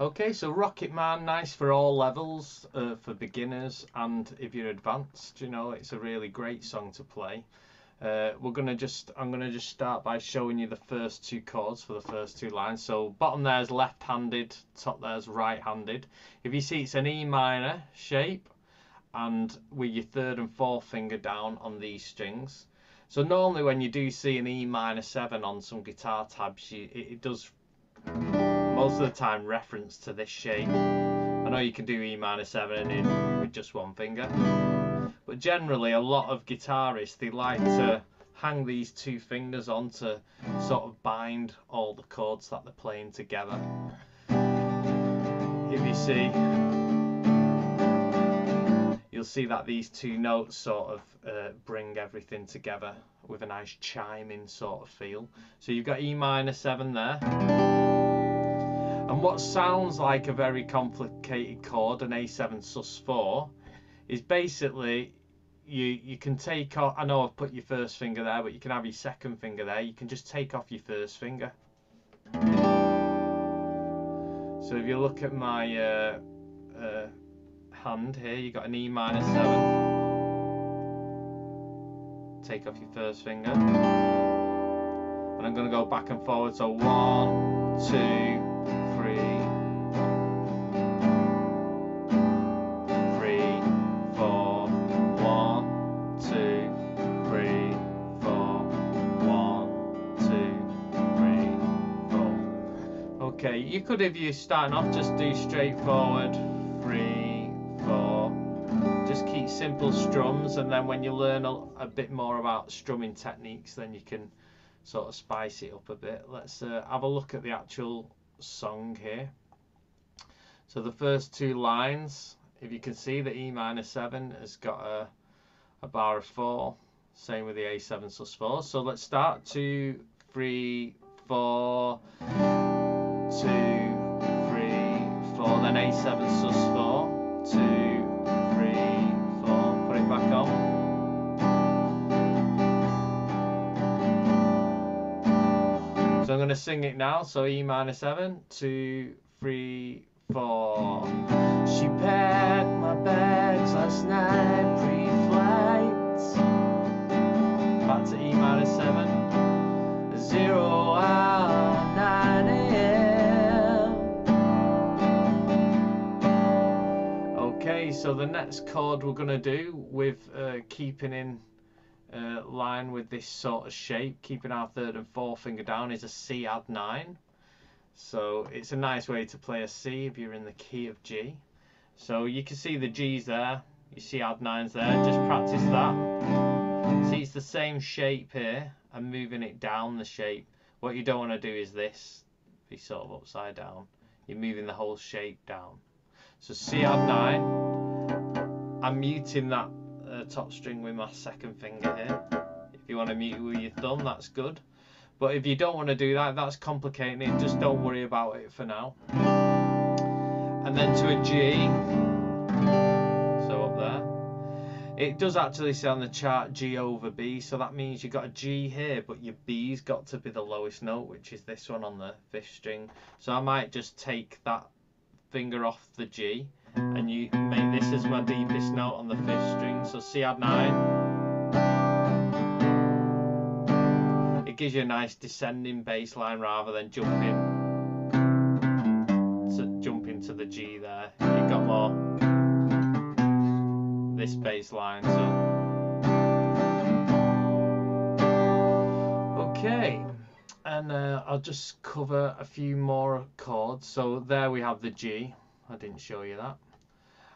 Okay, so Rocket Man, nice for all levels, uh, for beginners and if you're advanced. You know, it's a really great song to play. Uh, we're gonna just, I'm gonna just start by showing you the first two chords for the first two lines. So bottom there's left-handed, top there's right-handed. If you see, it's an E minor shape, and with your third and fourth finger down on these strings. So normally when you do see an E minor seven on some guitar tabs, you, it, it does most of the time reference to this shape. I know you can do E minor 7 in with just one finger, but generally a lot of guitarists they like to hang these two fingers on to sort of bind all the chords that they're playing together. If you see, you'll see that these two notes sort of uh, bring everything together with a nice chiming sort of feel. So you've got E minor 7 there. And what sounds like a very complicated chord, an A7 sus4, is basically you you can take off. I know I've put your first finger there, but you can have your second finger there. You can just take off your first finger. So if you look at my uh, uh, hand here, you got an E minor seven. Take off your first finger, and I'm going to go back and forward. So one, two you could if you're starting off just do straightforward three, four. Just keep simple strums and then when you learn a, a bit more about strumming techniques then you can sort of spice it up a bit. Let's uh, have a look at the actual song here. So the first two lines, if you can see the E minor 7 has got a, a bar of 4, same with the A7 sus 4. So let's start 2, 3, 4, 2, 3, 4, then A7 sus 4, two, three, four. put it back on. So I'm going to sing it now. So E minor 7, 2, 3, 4. She packed my bags last night pre-flight. Back to E minor 7. 0 hour Okay, so the next chord we're going to do with uh, keeping in uh, line with this sort of shape, keeping our third and fourth finger down, is a C add 9. So it's a nice way to play a C if you're in the key of G. So you can see the G's there, you see add 9's there, just practice that. See it's the same shape here, and moving it down the shape. What you don't want to do is this, be sort of upside down. You're moving the whole shape down. So C add 9, I'm muting that uh, top string with my second finger here. If you want to mute it with your thumb, that's good. But if you don't want to do that, that's complicating it. Just don't worry about it for now. And then to a G. So up there. It does actually say on the chart G over B, so that means you've got a G here, but your B's got to be the lowest note, which is this one on the fifth string. So I might just take that finger off the G and you make this as my deepest note on the fifth string. So C add 9. It gives you a nice descending bass line rather than jumping to jumping to the G there. You've got more this bass line. So okay. And uh, I'll just cover a few more chords. So there we have the G. I didn't show you that.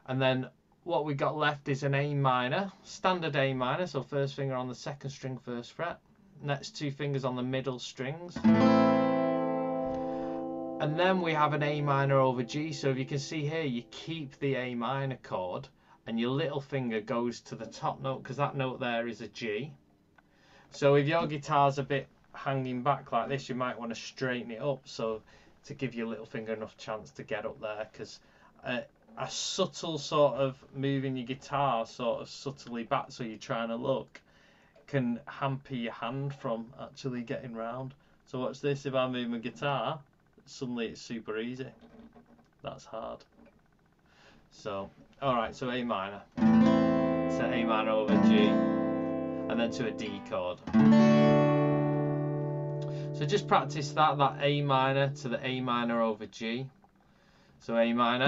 And then what we got left is an A minor, standard A minor, so first finger on the second string, first fret. Next two fingers on the middle strings. And then we have an A minor over G, so if you can see here, you keep the A minor chord and your little finger goes to the top note because that note there is a G. So if your guitar's a bit hanging back like this, you might want to straighten it up so to give your little finger enough chance to get up there because uh, a subtle sort of moving your guitar sort of subtly back so you're trying to look can hamper your hand from actually getting round. So watch this, if I move my guitar, suddenly it's super easy. That's hard. So, alright, so A minor. So A minor over G. And then to a D chord. So just practice that, that A minor to the A minor over G. So A minor,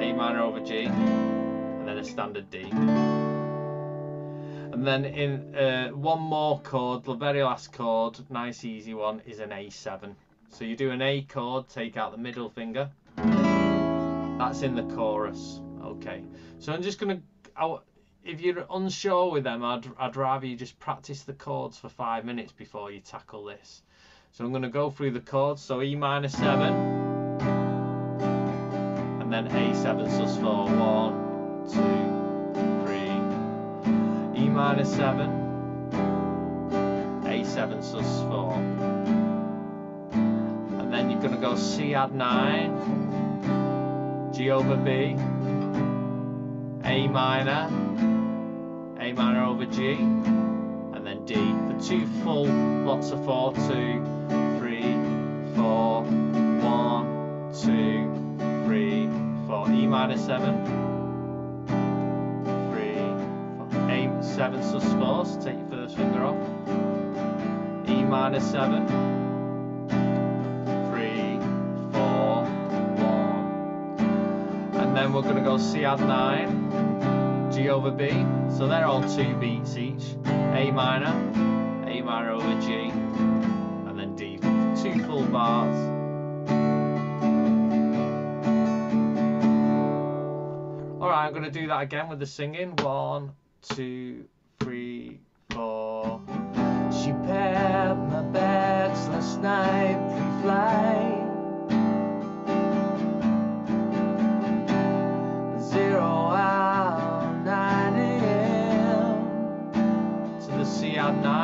A minor over G, and then a standard D. And then in uh, one more chord, the very last chord, nice easy one, is an A7. So you do an A chord, take out the middle finger. That's in the chorus. Okay. So I'm just gonna. if you're unsure with them, I'd I'd rather you just practice the chords for five minutes before you tackle this. So I'm gonna go through the chords. So E minor seven, and then A7 sus four. One, two minor 7, A7 sus 4. And then you're going to go C add 9, G over B, A minor, A minor over G, and then D for two full lots of 4, 2, 3, 4, 1, 2, 3, 4, E minor 7. seven sus four, so take your first finger off. E minor seven. Three, four, one. And then we're gonna go C add nine, G over B. So they're all two beats each. A minor, A minor over G. Two full bars. Alright, I'm going to do that again with the singing. One, two, three, four. She packed my bags last night pre-flight. Zero hour, 9 a.m. To the C add 9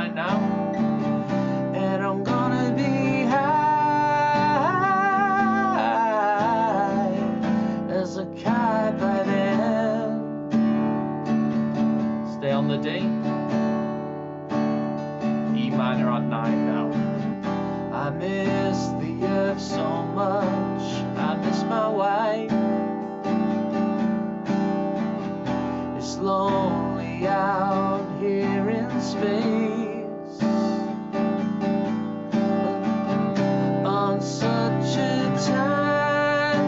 lonely out here in space. On such a timeless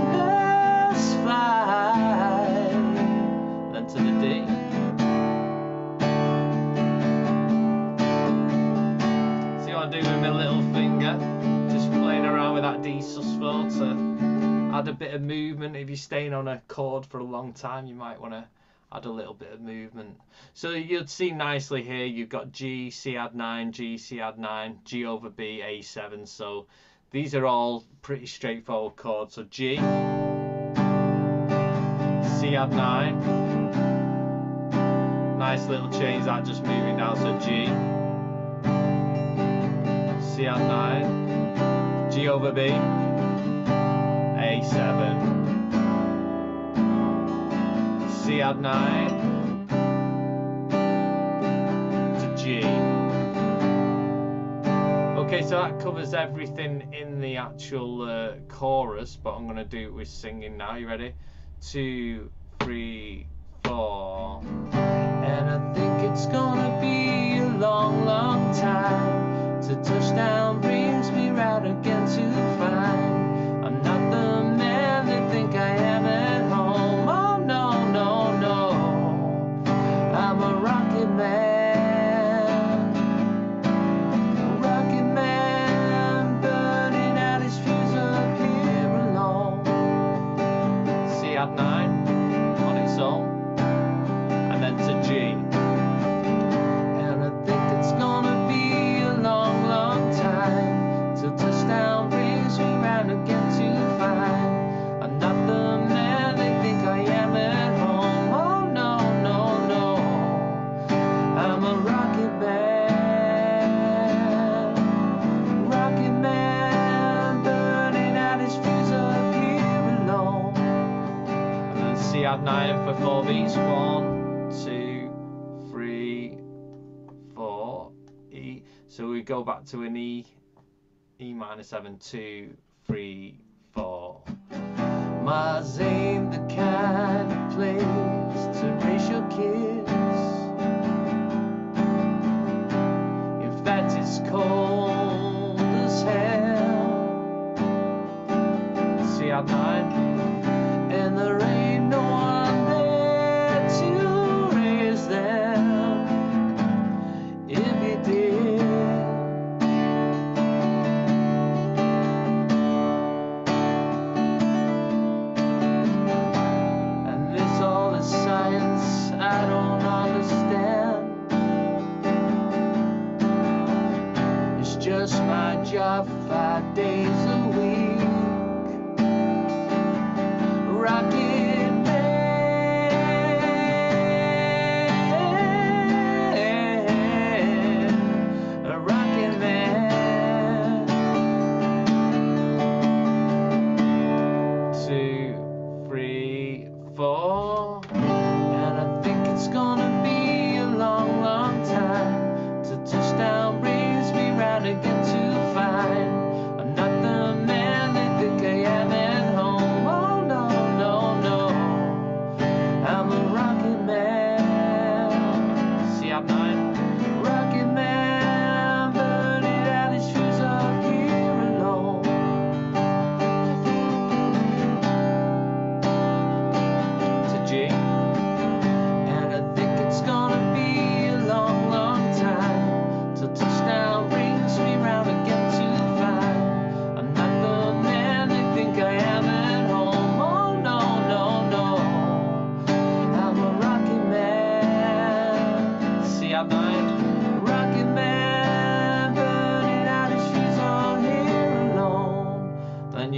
flight. Then to the day See what I do with my little finger? Just playing around with that D sus4 to add a bit of movement. If you're staying on a chord for a long time, you might want to add a little bit of movement. So you'd see nicely here, you've got G, C add 9, G, C add 9, G over B, A7. So these are all pretty straightforward chords. So G, C add 9. Nice little change that just moving down. So G, C add 9, G over B, A7. C add 9 to G. Okay, so that covers everything in the actual uh, chorus, but I'm going to do it with singing now. You ready? Two, three, four. And I think it's gonna be a long, long time till touchdown brings me right again to find 9 for 4 beats. One, two, three, four, E. So we go back to an E, E minor 7, two, three, four. Mars ain't the kind of place to raise your kids. If that is cold as hell, C add nine,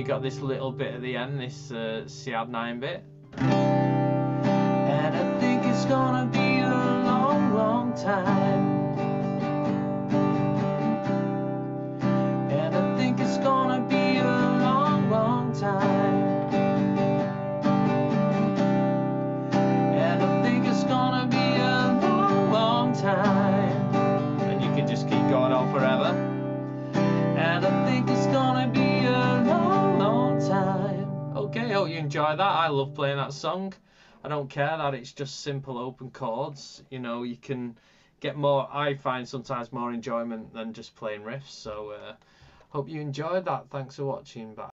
you got this little bit at the end, this uh, C add 9 bit. And I think it's gonna be a long, long time. Enjoy that. I love playing that song. I don't care that it's just simple open chords. You know, you can get more. I find sometimes more enjoyment than just playing riffs. So, uh, hope you enjoyed that. Thanks for watching. Bye.